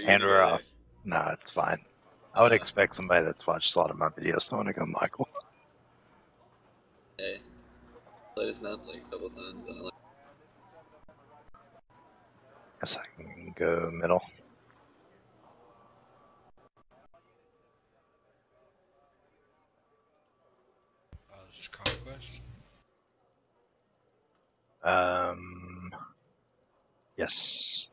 you And we're go off. Nah, it's fine. I would expect somebody that's watched a lot of my videos to want to go Michael. Hey, play this map like a couple times. And I like. Guess I can go middle. Uh, this is Conquest. Um, yes.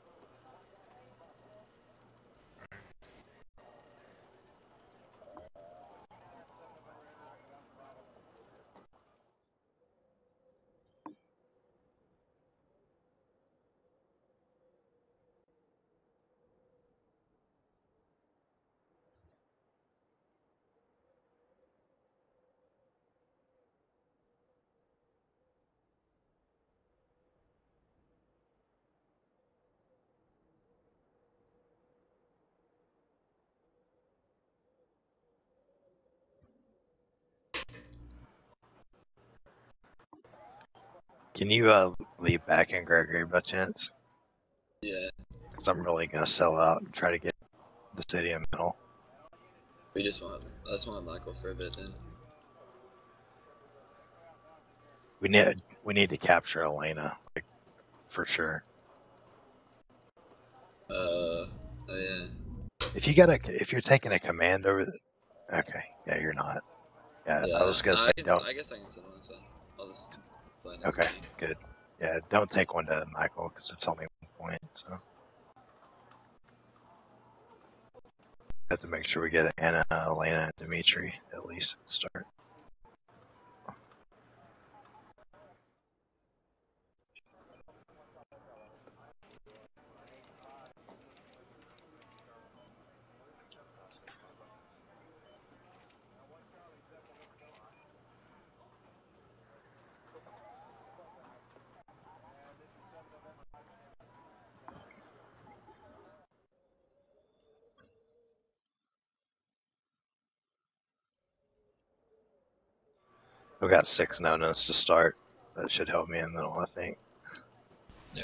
Can you uh, leave back in Gregory by chance? Yeah, Because I'm really going to sell out and try to get the city in middle. we just want. I just want Michael for a bit then. We need we need to capture Elena, like for sure. Uh, oh yeah. If you got a, if you're taking a command over the, okay, yeah, you're not. Yeah, yeah I was gonna I say can, don't. I guess I can send one. I'll just. Find Okay, everything. good. Yeah, don't take one to Michael because it's only one point. So have to make sure we get Anna, Elena, and Dimitri at least at the start. We got six nonas to start. That should help me in the middle, I think. Yeah.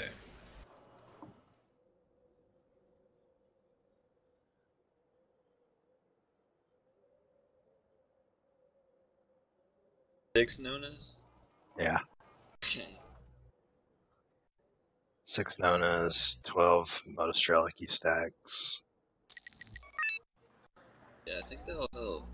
Six nonas. Yeah, six nonas, twelve Motostrelki stacks. yeah, I think they'll. they'll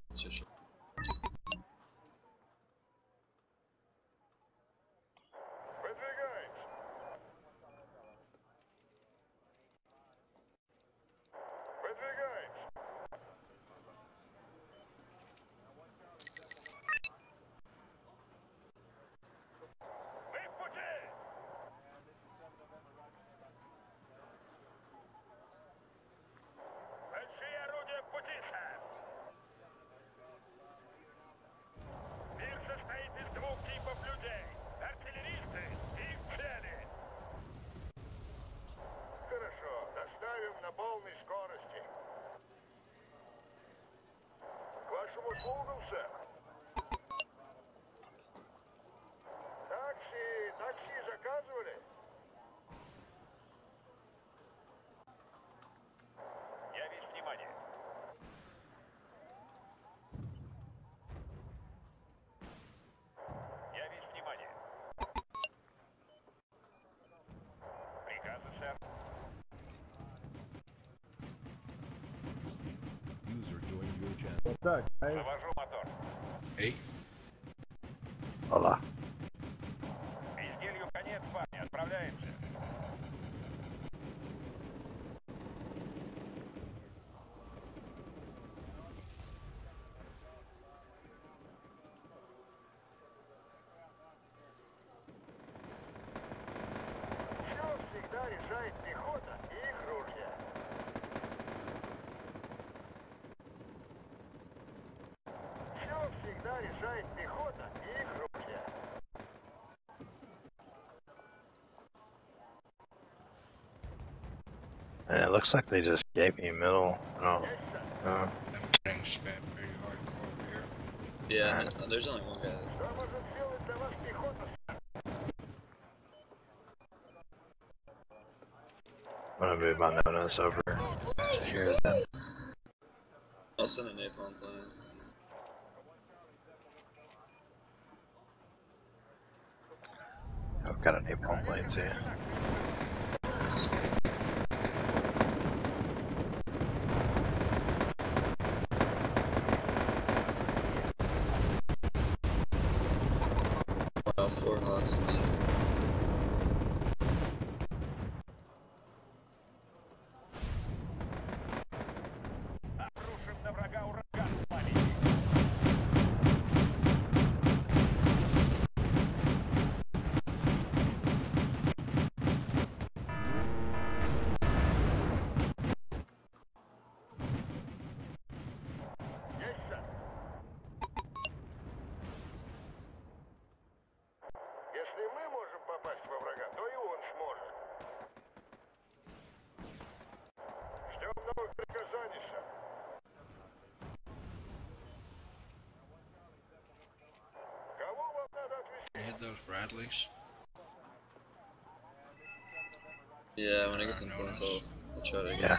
Так, ай. Завожу мотор. Эй. Ола. Изделью конец, парни, отправляемся. Все всегда решает пехота. всегда решает пехота и их ружья. And it looks like they just gave me middle. Oh, Yes, sir. no. I'm getting spammed pretty hardcore over here. Yeah, uh, there's only one guy. Что может сделать для вас пехота, I'm gonna move my nonas over. here then. I'll send a napalm plan. Got an napalm plane too. those Bradleys? Yeah, when I get some points, I'll, I'll try to yeah.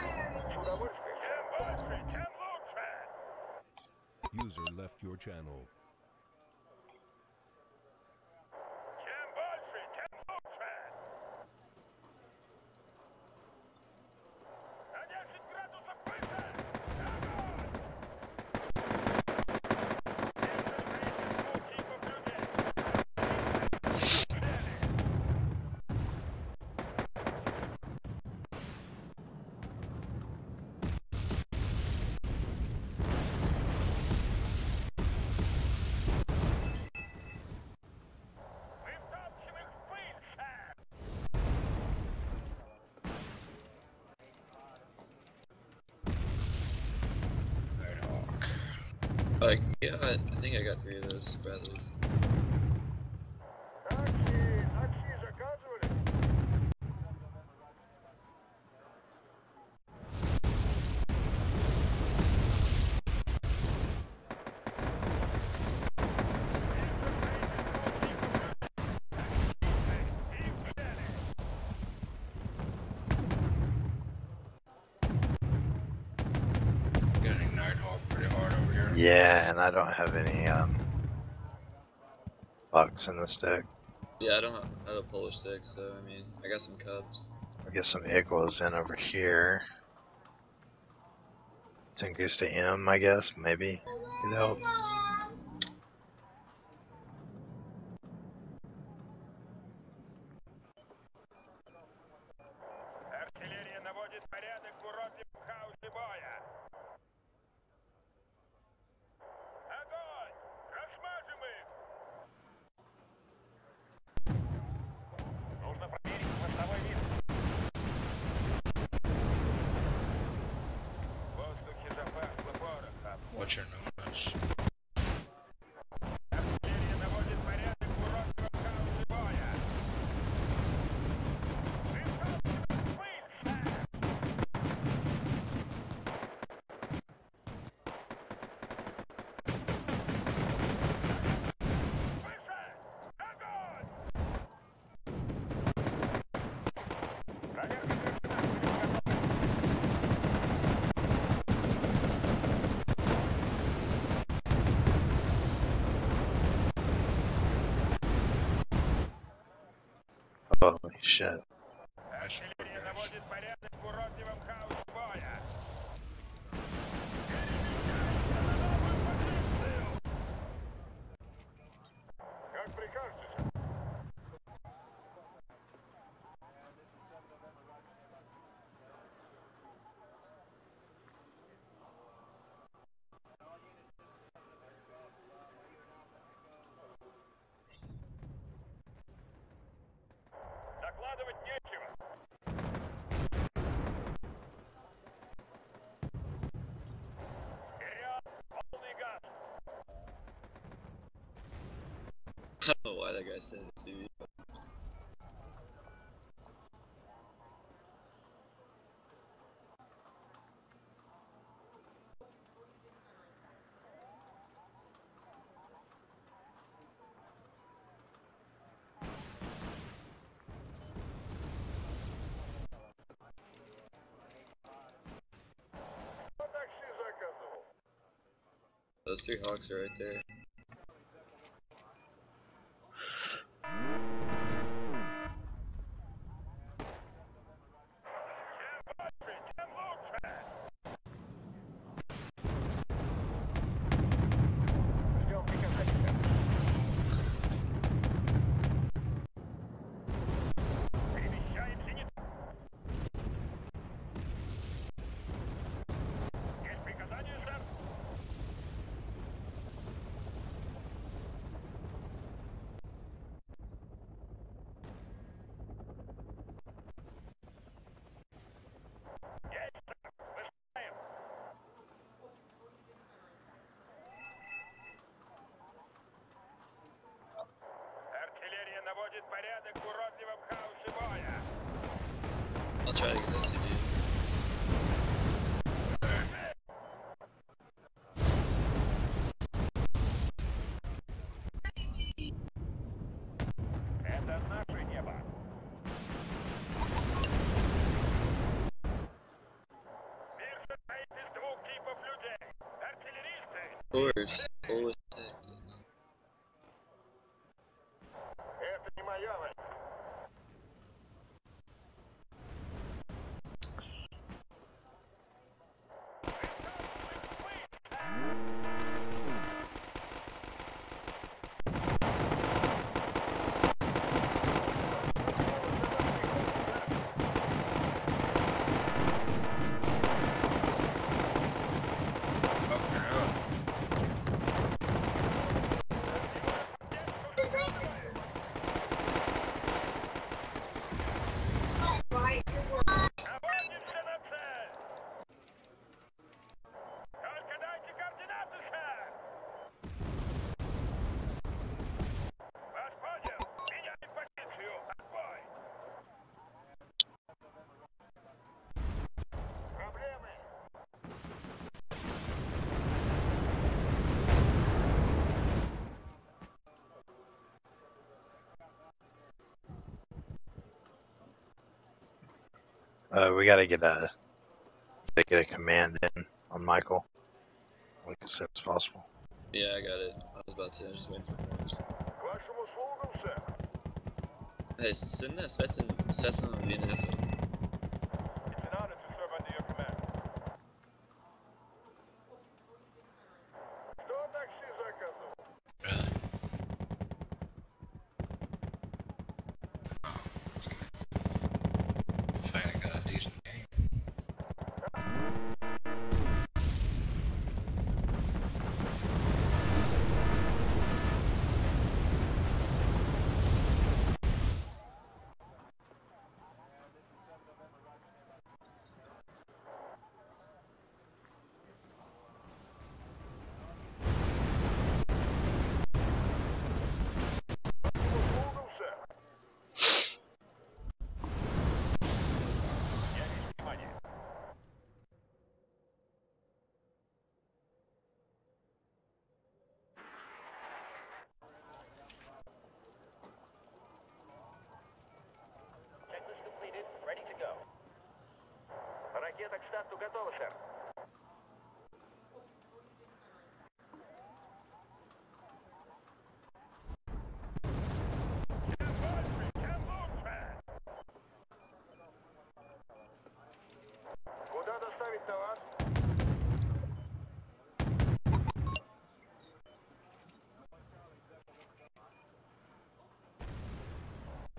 User left your channel. I got. I think I got three of those. Yeah, and I don't have any um Buks in this deck. Yeah, I don't have, I a Polish stick, so I mean, I got some Kubs. I'll get some Iglas in over here. Tunguska M, I guess, maybe. Could help. what you're known as. Holy shit. that guy it to. Those three hawks are right there. Наводит порядок в уродливом хаосе боя. I'll try to get this dude. Это наше Uh, we gotta get a gotta get a command in on Michael, like as soon as possible. Yeah, I got it. I was about to. I just waiting for it. Hey, send that specimen, specimen of the Готово, сэр. Куда доставить товар?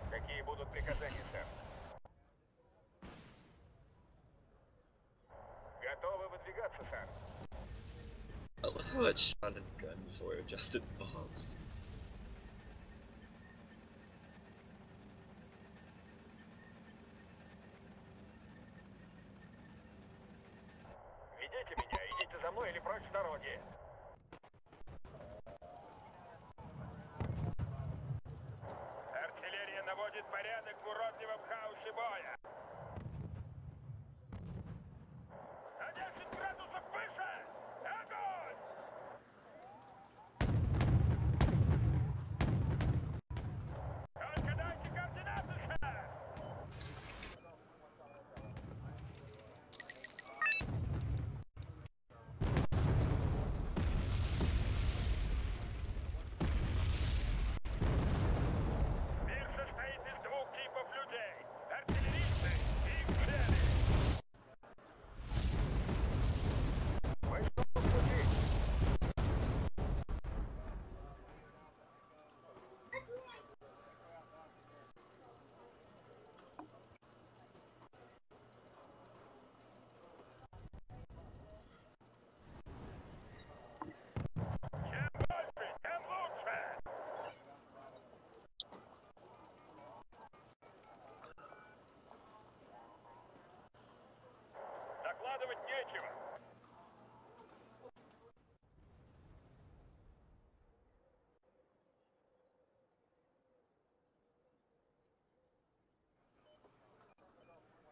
Какие будут приказания? It shot his gun before it dropped its bombs. Ведите меня, идите за мной или прочь с дороги. Артиллерия наводит порядок в уродливом хаосе боя.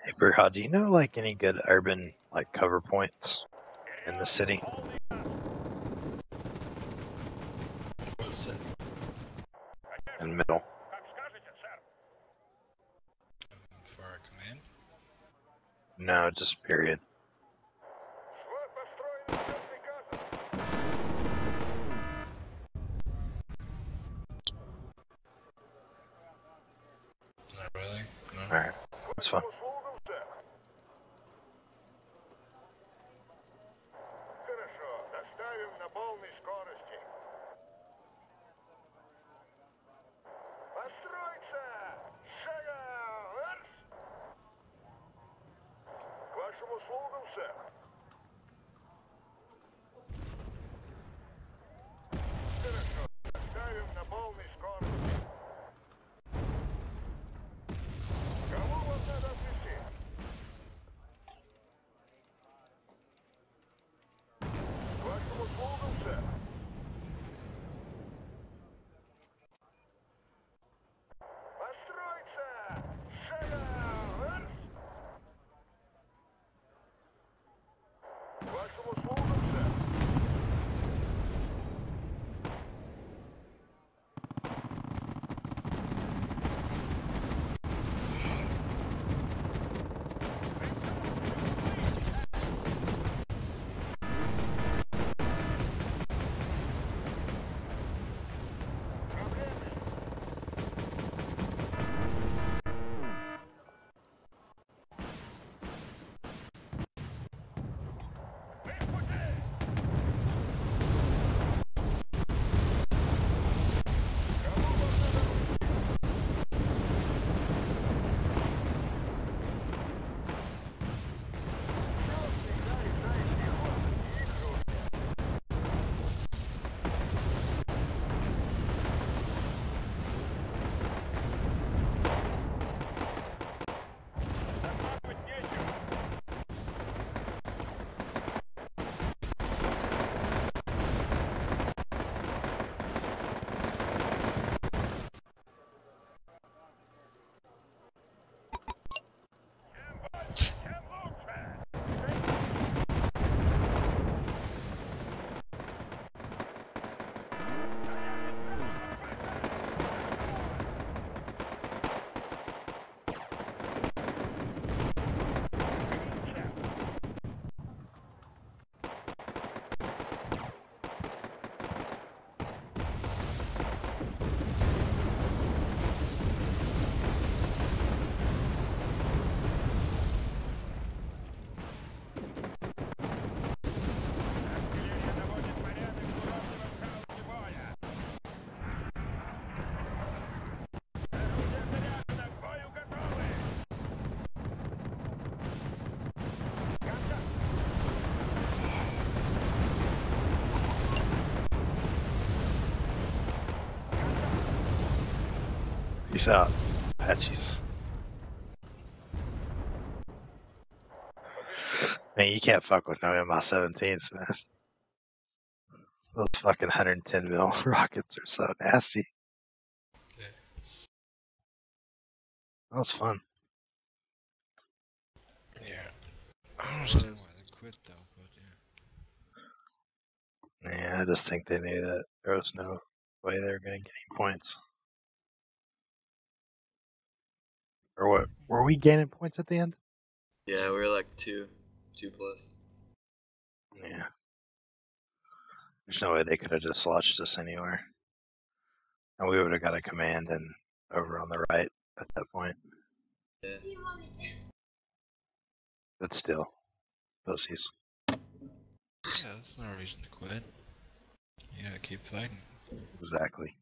Hey, Brujah, do you know like any good urban like cover points in the city? city? In middle. For our command? No, just period. доставим на полной скорости. Peace out, Apaches. Man, you can't fuck with no MI-17s, man. Those fucking 110 mil rockets are so nasty. Yeah. That was fun. Yeah. I don't understand why they quit though, but yeah. Yeah, I just think they knew that there was no way they were going to get any points. Or what? Were we gaining points at the end? Yeah, we were like two, two plus. Yeah. There's no way they could have just lodged us anywhere. And we would have got a command and over on the right at that point. Yeah. But still, pussies. Yeah, that's not a reason to quit. You gotta keep fighting. Exactly.